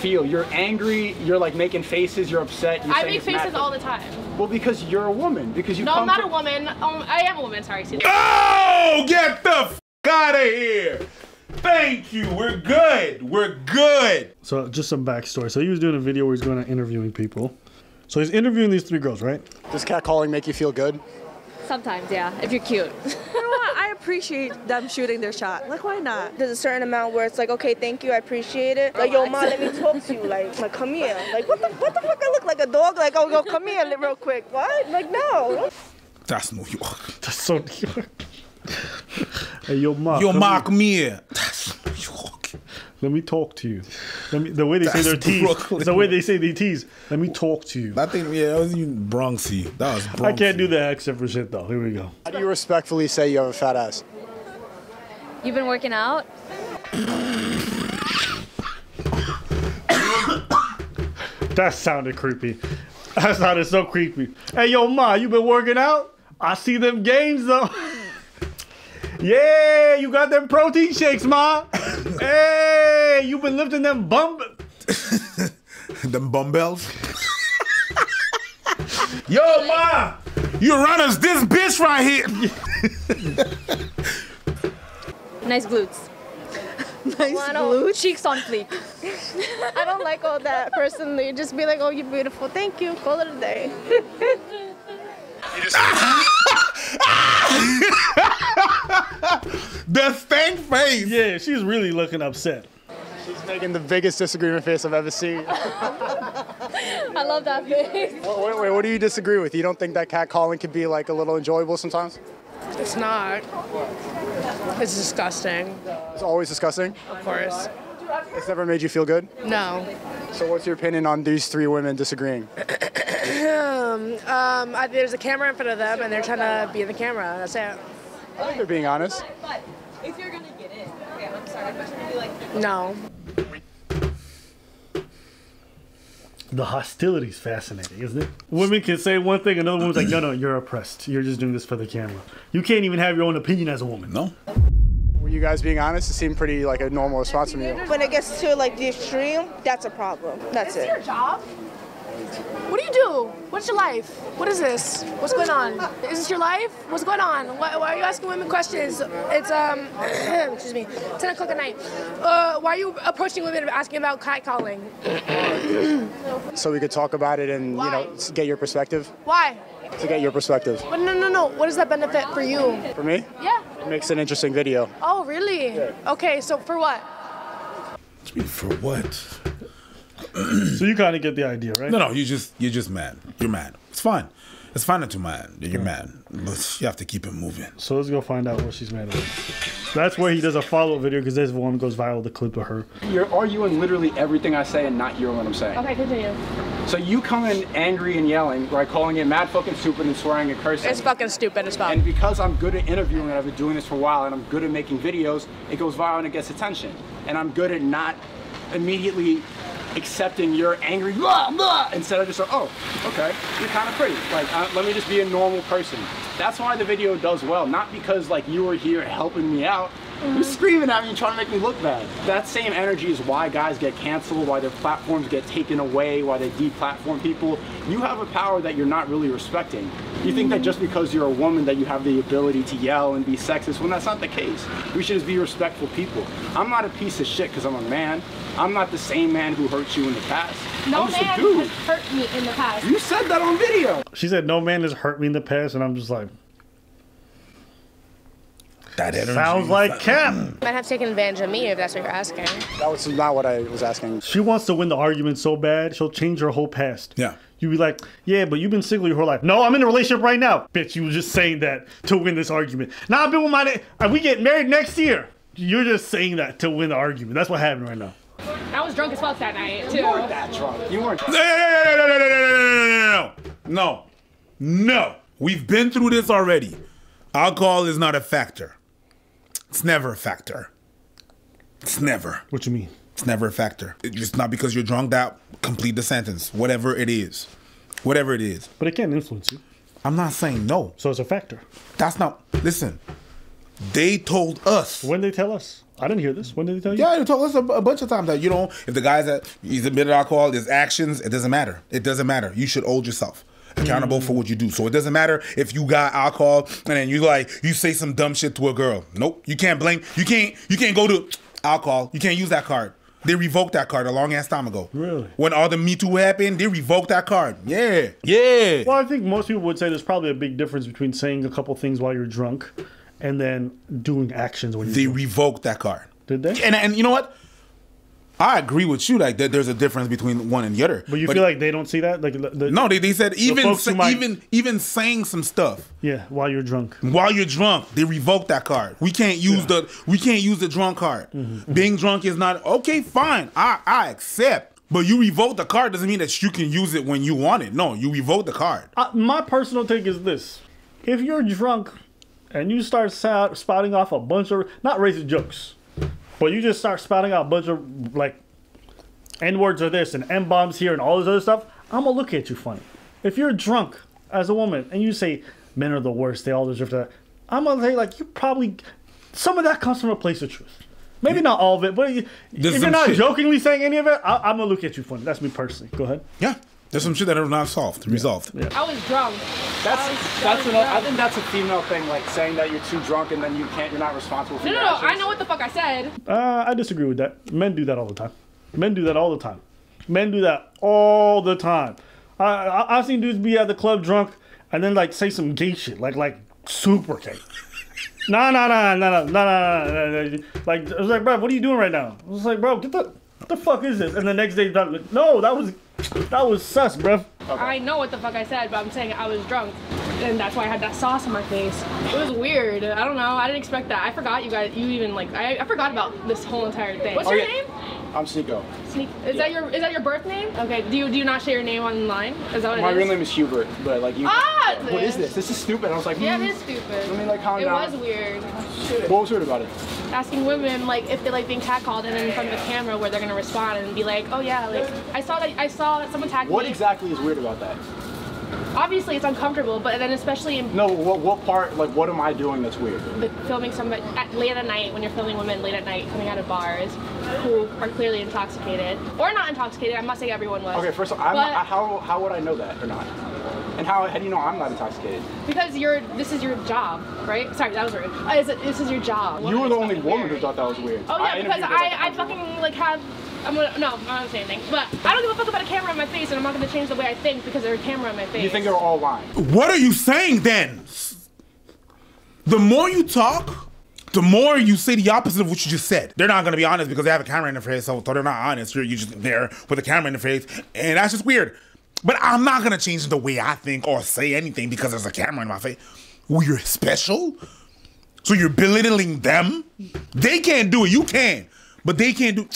Feel you're angry. You're like making faces. You're upset. You're I make faces fun. all the time. Well, because you're a woman. Because you No, come I'm not a woman. Um, I am a woman. Sorry, excuse me. Oh, get the f- out of here. Thank you. We're good. We're good. So just some backstory. So he was doing a video where he's going out interviewing people. So he's interviewing these three girls, right? Does catcalling make you feel good? Sometimes, yeah, if you're cute. appreciate them shooting their shot. Like, why not? There's a certain amount where it's like, okay, thank you, I appreciate it. Like, yo, ma, let me talk to you. Like, like, come here. Like, what the, what the fuck? I look like a dog. Like, oh, yo, come here, real quick. What? Like, no. That's New York. That's so. New hey, yo, ma. Yo, come Mark here. Mir. That's New York. Let me talk to you. Let me, the way they say That's their T's. It's the way they say they T's. Let me talk to you. I think, yeah, that was even Bronxy. That was Bronxy. I can't do the accent for shit though. Here we go. How do you respectfully say you have a fat ass? You've been working out? That sounded creepy. That sounded so creepy. Hey, yo, ma, you been working out? I see them gains though. yeah, you got them protein shakes, ma. hey, you been lifting them bump. Them bumbbells. Yo, ma, you run us this bitch right here. Nice glutes. Nice Blue cheeks on fleek. I don't like all that personally. Just be like, oh, you're beautiful. Thank you. Call it a day. The stank face. Yeah, she's really looking upset. She's making the biggest disagreement face I've ever seen. I love that face. wait, wait, wait, what do you disagree with? You don't think that catcalling could be like a little enjoyable sometimes? It's not. It's disgusting. It's always disgusting. Of course. It's never made you feel good. No. So, what's your opinion on these three women disagreeing? Um, um, I, there's a camera in front of them, and they're trying to be in the camera. That's it. I think they're being honest. But If you're gonna get in, okay, I'm sorry. The question would be like, No. The hostility's fascinating, isn't it? Women can say one thing, another woman's like, no, no, you're oppressed. You're just doing this for the camera. You can't even have your own opinion as a woman. No. Were you guys being honest? It seemed pretty like a normal response from you. When it gets to like the extreme, that's a problem. That's Is this your it. job? What do you do? What's your life? What is this? What's going on? Is this your life? What's going on? Why, why are you asking women questions? It's um, excuse me, 10 o'clock at night. Uh, why are you approaching women and asking about catcalling? So we could talk about it and you know get your perspective. Why? To get your perspective. But no, no, no. What does that benefit for you? For me, Yeah. it makes an interesting video. Oh, really? Okay, so for what? For what? So you kind of get the idea, right? No, no, you just you're just mad. You're mad. It's fine. It's fine that you're mad. You're mad. But you have to keep it moving. So let's go find out what she's mad about. That's where he does a follow-up video because this one goes viral, the clip of her. You're arguing literally everything I say and not hearing what I'm saying. Okay, continue. So you come in angry and yelling, right, calling it mad fucking stupid and swearing and cursing. It's fucking stupid as fuck. And because I'm good at interviewing and I've been doing this for a while and I'm good at making videos, it goes viral and it gets attention. And I'm good at not immediately accepting your angry blah, blah, instead of just like, oh, okay, you're kind of pretty. Like, uh, let me just be a normal person. That's why the video does well, not because like you were here helping me out. You're screaming at me and trying to make me look bad. That same energy is why guys get canceled, why their platforms get taken away, why they deplatform people. You have a power that you're not really respecting. You think that just because you're a woman that you have the ability to yell and be sexist when that's not the case. We should just be respectful people. I'm not a piece of shit because I'm a man. I'm not the same man who hurt you in the past. no I'm just man a dude. has hurt me in the past. You said that on video. She said, "No man has hurt me in the past," and I'm just like, That energy. sounds like Cap. Might have taken advantage of me if that's what you're asking. That was not what I was asking. She wants to win the argument so bad, she'll change her whole past. Yeah. You be like, yeah, but you've been single your whole life. No, I'm in a relationship right now. Bitch, you was just saying that to win this argument. Now I've been with my, and we get married next year. You're just saying that to win the argument. That's what happened right now. I was drunk as fuck that night, too. You weren't that drunk. You weren't. No, no, no, no, no, no, no, no, no, no, no. We've been through this already. Alcohol is not a factor. It's never a factor. It's never. What you mean? It's never a factor. It's not because you're drunk that complete the sentence. Whatever it is. Whatever it is. But it can influence you. I'm not saying no. So it's a factor. That's not. Listen. They told us. When they tell us. I didn't hear this. When did he tell you? Yeah, you told us a, a bunch of times that you know if the guy's that he's admitted alcohol, his actions, it doesn't matter. It doesn't matter. You should hold yourself accountable for what you do. So it doesn't matter if you got alcohol and then you like you say some dumb shit to a girl. Nope, you can't blame. You can't. You can't go to alcohol. You can't use that card. They revoked that card a long ass time ago. Really? When all the Me Too happened, they revoked that card. Yeah, yeah. Well, I think most people would say there's probably a big difference between saying a couple things while you're drunk and then doing actions when you're they drunk. revoked that card. Did they? And and you know what? I agree with you. Like that, there's a difference between one and the other. But you feel like they don't see that? Like the, the- no, they, they said even sa- might- even even saying some stuff Yeah, while you're drunk. while you're drunk, they revoked that card. We can't use the we can't use the drunk card. Mm-hmm. Being drunk is not okay. Fine, I I accept. But you revoke the card doesn't mean that you can use it when you want it. No, you revoke the card. Uh, my personal take is this: if you're drunk and you start spouting off a bunch of not racist jokes, but you just start spouting out a bunch of like n words or this and m bombs here and all this other stuff, I'm gonna look at you funny. If you're drunk as a woman and you say men are the worst, they all deserve that, I'm gonna say like you probably some of that comes from a place of truth. Maybe not all of it, but if you're not shit. jokingly saying any of it, I, I'm gonna look at you funny. That's me personally. Go ahead. Yeah, there's some shit that are not solved, resolved. Yeah. I was drunk. That's I was that's an, drunk. I think that's a female thing, like saying that you're too drunk and then you can't, you're not responsible for. No, your no, actions. I know what the fuck I said. Uh, I disagree with that. Men do that all the time. Men do that all the time. Men do that all the time. I, I I've seen dudes be at the club drunk and then like say some gay shit, like like super gay. No, no, no, no, no, no, no, no. Like, I was like, bro, what are you doing right now? I was like, bro, get the, what the fuck is this? And the next day, no, that was that was sus, bro. I know what the fuck I said, but I'm saying I was drunk. And that's why I had that sauce on my face. It was weird. I don't know. I didn't expect that. I forgot you guys, you even like, I, I forgot about this whole entire thing. What's Oh, your yeah. name? I'm Sneako. Sneak. Is that your is that your birth name? Okay. Do you do you not share your name online? Is that what My it real name is Hubert, but like you. Ah, what is this. this? Is stupid. I was like, Yeah, hmm, it is stupid. Let me like calm it down. was weird. Shit. What was weird about it? Asking women like if they like being catcalled and then in front of the camera where they're gonna respond and be like, oh yeah, like I saw that I saw that someone tagged What me. exactly is weird about that? Obviously, it's uncomfortable, but then especially in No, what what part? Like, what am I doing that's weird? the filming somebody at, late at night when you're filming women late at night coming out of bars who are clearly intoxicated or not intoxicated. I'm not saying everyone was. Okay, first of all, I'm, But- I, how how would I know that or not? And how how do you know I'm not intoxicated? Because you're this is your job, right? Sorry, that was rude. Uh, is it- this is your job. You were the only woman who thought that was weird. Oh yeah, because her, like, I, I fucking like have. I'm gonna, no, I'm not gonna say anything. But I don't give a fuck about a camera on my face, and I'm not gonna change the way I think because there's a camera on my face. You think they're all lying? What are you saying then? The more you talk, the more you say the opposite of what you just said. They're not gonna be honest because they have a camera in their face, so they're not honest. You're, you're just there with a camera in their face, and that's just weird. But I'm not gonna change the way I think or say anything because there's a camera in my face. We're special, so you're belittling them. They can't do it. You can, but they can't do.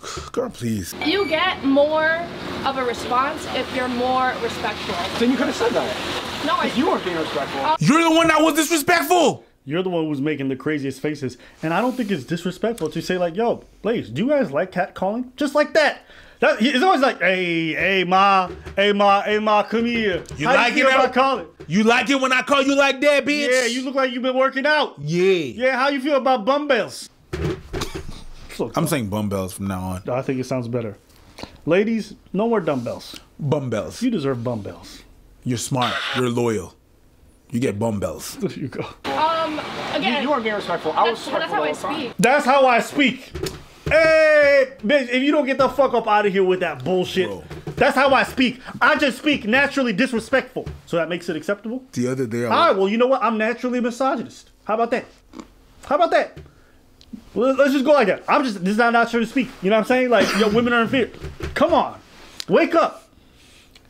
Girl, please. You get more of a response if you're more respectful. Then you could have said that. No, I. You weren't being respectful. You're the one that was disrespectful. You're the one who's making the craziest faces, and I don't think it's disrespectful to say like, "Yo, Blaze, do you guys like cat calling?" Just like that. That it's always like, "Hey, hey, ma, hey, ma, hey, ma, come here." You How like you it feel now? about calling? You like it when I call you like that, bitch? Yeah, you look like you've been working out. Yeah. Yeah, how you feel about bum bells? So, I'm saying bum bells from now on. I think it sounds better. Ladies, no more dumbbells. Bum bells. You deserve bum bells. You're smart. You're loyal. You get bum bells. There you go. Um, again, you weren't being respectful. I was that's, that's how I all time. speak. That's how I speak. Hey, bitch, if you don't get the fuck up out of here with that bullshit, Bro. that's how I speak. I just speak naturally disrespectful. So that makes it acceptable? The other day, I All right, well, you know what? I'm naturally misogynist. How about that? How about that? Well, let's just go like that. I'm just, this is not naturally to speak. You know what I'm saying? Like, yo, women are in fear. Come on. Wake up.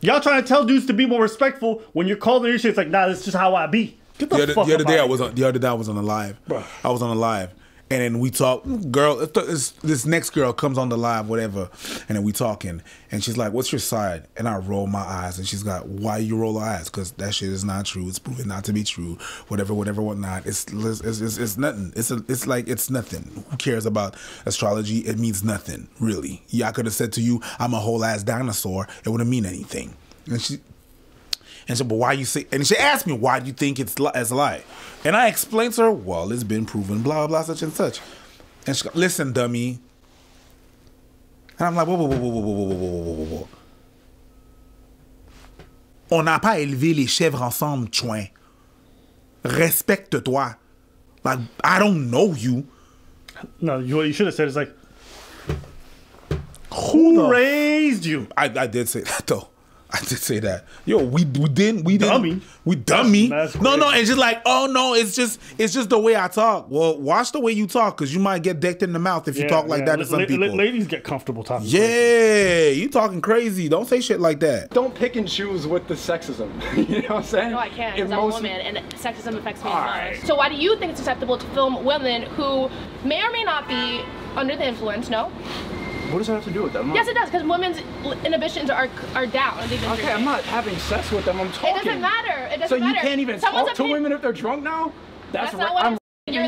Y'all trying to tell dudes to be more respectful when you're calling your shit. It's like, nah, that's just how I be. Get the, the other, fuck the other day I was on the other day I was on the live. Bruh. I was on the live, and then we talk. Girl, it's, this next girl comes on the live, whatever, and then we talking, and she's like, "What's your side?" And I roll my eyes, and she's like, "Why you roll your eyes? Because that shit is not true. It's proven not to be true. Whatever, whatever, whatnot. It's it's, it's, it's nothing. It's a, it's like it's nothing. Who cares about astrology? It means nothing, really. Yeah, I could have said to you, "I'm a whole ass dinosaur." It wouldn't mean anything. And she and she said, but why you say? And she asked me, why do you think it's li- as a lie? And I explained to her, well, it's been proven, blah blah, such and such. And she go, listen, dummy. And I'm like, whoa, whoa, whoa, whoa, whoa, whoa, whoa, whoa, whoa, whoa, whoa. On n'a pas élevé les chèvres ensemble, chouin. Respecte-toi. Like, I don't know you. No, you, what you should have said is like, who raised you? I, I did say that though. I did say that. Yo, we we didn't we didn't Dummy. we dummy. That's- that's no, no, it's just like oh no, it's just it's just the way I talk. Well, watch the way you talk because you might get decked in the mouth if you talk like yeah. that to some la- people. la- ladies get comfortable talking. yeah, you talking crazy. Don't say shit like that. Don't pick and choose with the sexism. you know what I'm saying? No, I can't because I'm a woman and sexism affects me All right. So why do you think it's acceptable to film women who may or may not be under the influence? No. What does that have to do with them? Yes, it does because women's inhibitions are are down. Okay, drinking. I'm not having sex with them. I'm talking. It doesn't matter. It doesn't matter. So you can't even Someone's talk to women if they're drunk now? That's, That's not right. what I'm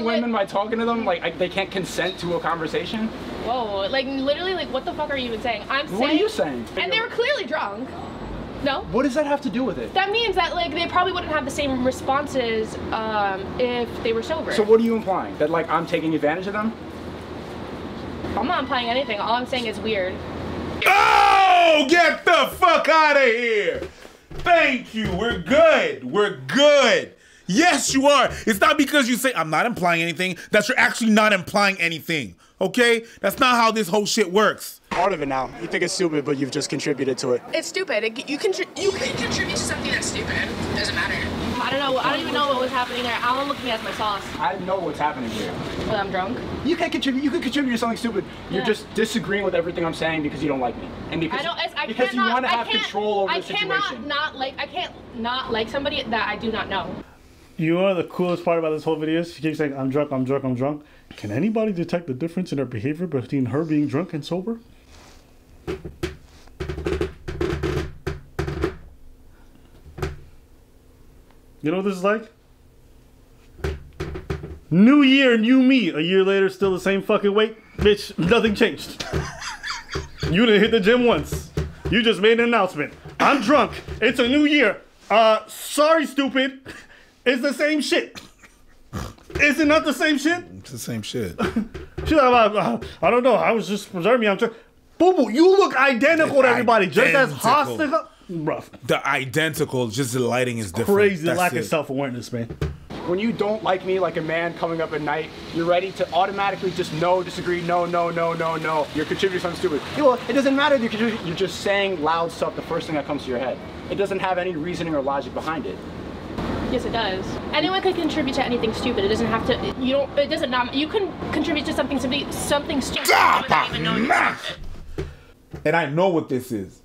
women by talking to them like I, they can't consent to a conversation. Whoa, like literally, like what the fuck are you even saying? I'm saying. What are you saying? And they were clearly drunk. No. What does that have to do with it? That means that like they probably wouldn't have the same responses um, if they were sober. So what are you implying? That like I'm taking advantage of them? I'm not implying anything. All I'm saying is weird. Oh, get the fuck out of here. Thank you. We're good. We're good. Yes, you are. It's not because you say I'm not implying anything that you're actually not implying anything. Okay? That's not how this whole shit works. Part of it now. You think it's stupid, but you've just contributed to it. It's stupid. It, you can you can contribute to something that's stupid. Doesn't matter. I don't know. I don't even know what was happening there. Alan looked at me as my sauce. I know what's happening here. But I'm drunk. You can contribute. You can contribute to something stupid. You're Yeah. just disagreeing with everything I'm saying because you don't like me, and because I don't. I because you want to have control over I the cannot situation. not like. I can't not like somebody that I do not know. You know the coolest part about this whole video is she keeps saying, I'm drunk, I'm drunk, I'm drunk. Can anybody detect the difference in her behavior between her being drunk and sober? You know what this is like? New year, new me. A year later, still the same fucking weight. Bitch, nothing changed. you didn't hit the gym once. You just made an announcement. I'm drunk. It's a new year. Uh, sorry, stupid. It's the same shit. Is it not the same shit? It's the same shit. She's like, uh, I don't know. I was just preserving me. I'm drunk. Boo boo, you look identical to everybody. Just as hostile. Bruh, the identical, just the lighting is different. crazy That's lack of self awareness, man. when you don't like me like a man coming up at night, you're ready to automatically just no, disagree, no, no, no, no, no. You're contributing something stupid. Yeah, Well, it doesn't matter if you're you're just saying loud stuff, the first thing that comes to your head. It doesn't have any reasoning or logic behind it. Yes, it does. Anyone could contribute to anything stupid. It doesn't have to. You don't. It doesn't not. You can contribute to something something something stupid without even knowing stupid. And I know what this is.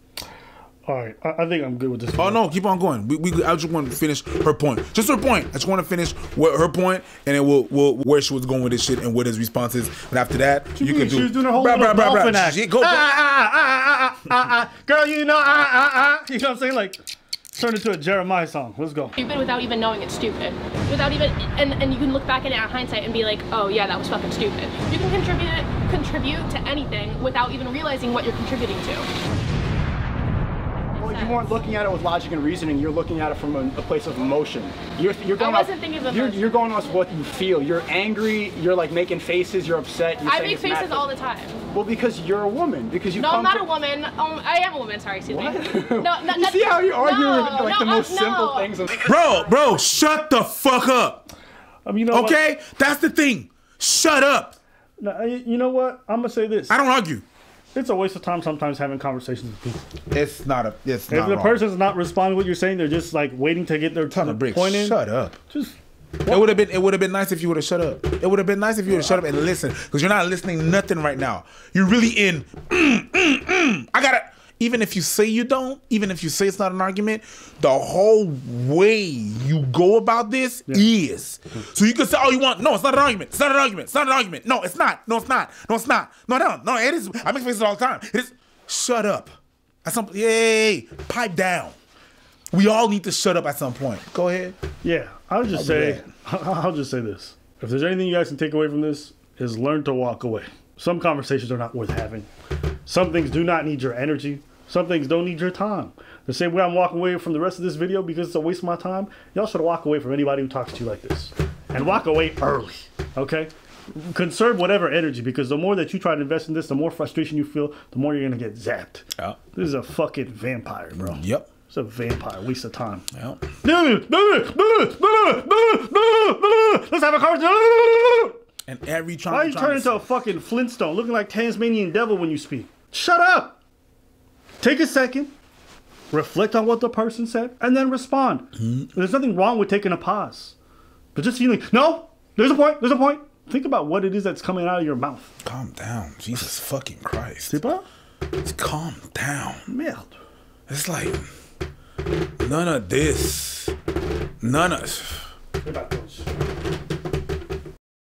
All right, I, I think I'm good with this. Oh no, keep on going. We, we I just want to finish her point. Just her point. I just want to finish what her point, and then we'll, we'll where she was going with this shit and what his response is. But after that, you can she do. was doing her whole Bruh, little bruh, bruh, bruh. dolphin act. Shit, Go, go. Ah, ah, ah, ah, ah, ah, ah. Girl, you know, ah, ah, ah. You know what I'm saying? Like, turn into a Jeremiah song. Let's go. Stupid without even knowing it's stupid. Without even and and you can look back at it in hindsight and be like, oh yeah, that was fucking stupid. You can contribute contribute to anything without even realizing what you're contributing to. Well, you weren't looking at it with logic and reasoning. You're looking at it from a, a place of emotion. You're, you're going wasn't off, thinking of you're, you're going off what you feel. You're angry. You're like making faces. You're upset. You're I make faces mad- all the time. Well, because you're a woman. Because you No, come I'm not to- a woman. Um, I am a woman. Sorry, excuse What? me. No, no, you no, see how you argue no, like no, the most uh, simple no. things. of- Bro, bro, shut the fuck up. I mean, you know Okay, that's the thing. Shut up. what? No, you you know what? I'm gonna say this. I don't argue. It's a waste of time sometimes having conversations with people. It's not a. It's If not the wrong. person's not responding to what you're saying, they're just like waiting to get their Ton of bricks. point in. Shut up. Just It would have been it would have been nice if you would have shut up. It would have been nice if you would have shut up and listen because you're not listening nothing right now. You're really in. Mm, mm, mm. I gotta. Even if you say you don't, even if you say it's not an argument, the whole way you go about this is. So you can say all you want. No, it's not an argument. It's not an argument. It's not an argument. No, it's not. No, it's not. No, it's not. No, no, no. It is. I make faces all the time. It is. Shut up. At some. Yay. Pipe down. We all need to shut up at some point. Go ahead. yeah. I'll just I'll say, I'll just say this. If there's anything you guys can take away from this, is learn to walk away. Some conversations are not worth having. Some things do not need your energy. Some things don't need your time. The same way I'm walking away from the rest of this video because it's a waste of my time, y'all should walk away from anybody who talks to you like this. And walk away early. Okay? conserve whatever energy because the more that you try to invest in this, the more frustration you feel, the more you're gonna get zapped. Yeah. This is a fucking vampire, bro. Yep. It's a vampire. Waste of time. Yep. Let's have a conversation. And every time. Why are you turning into a fucking Flintstone, looking like Tasmanian devil when you speak? Shut up. Take a second, reflect on what the person said, and then respond. Mm-hmm. There's nothing wrong with taking a pause, but just feeling no. There's a point. There's a point. Think about what it is that's coming out of your mouth. Calm down. Jesus fucking Christ. C'est? Just calm down. Merde. It's like none of this. None of. What about those?